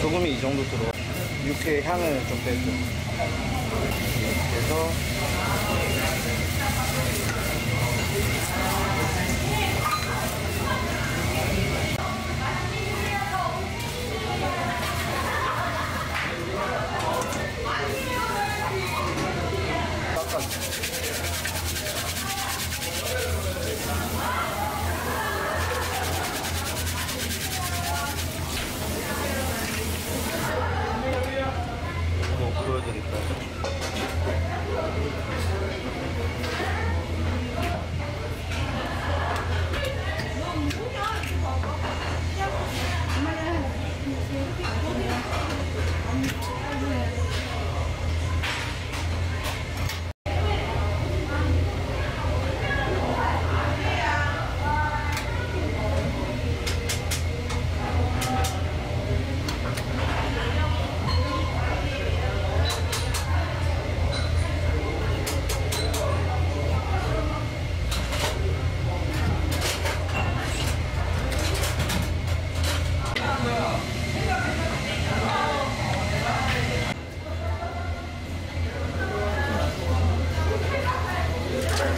소금이 이 정도 들어가 육회 향을 좀 빼줘 이렇게 해서 de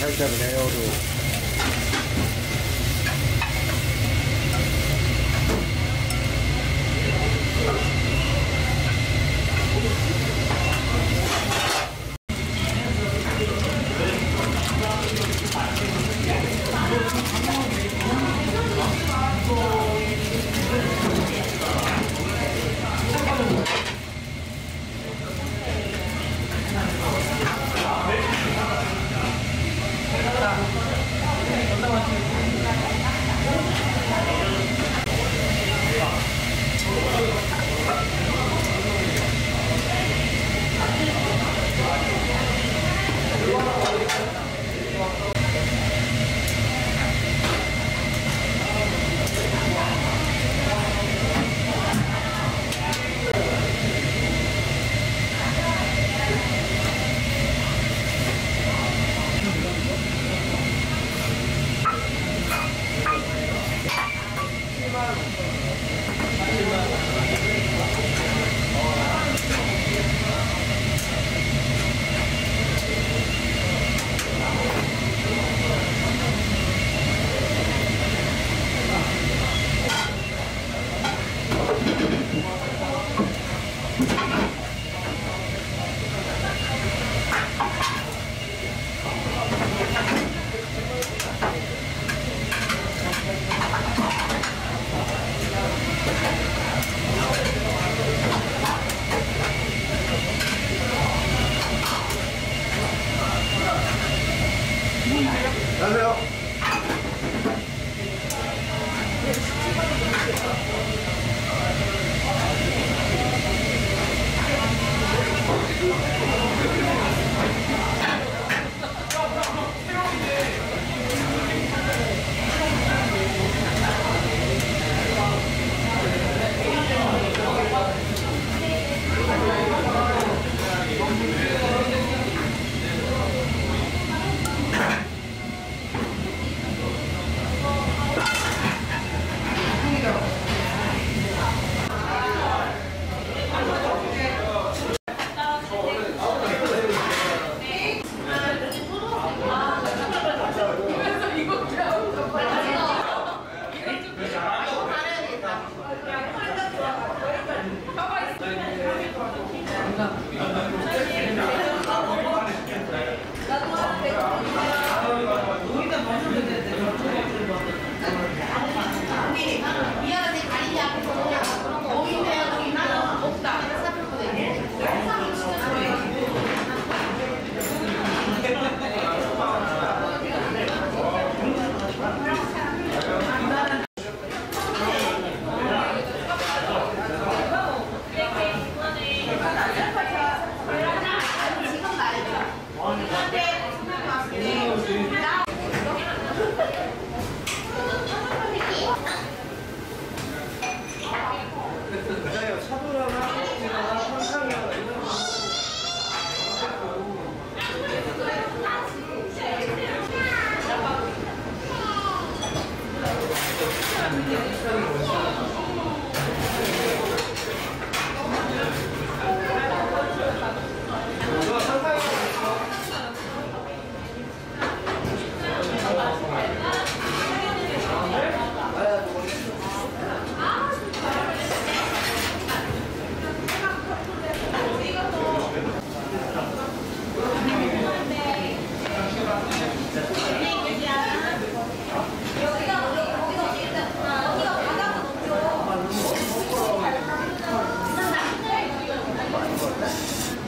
开始战斗。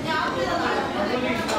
Ne yapıyorlar?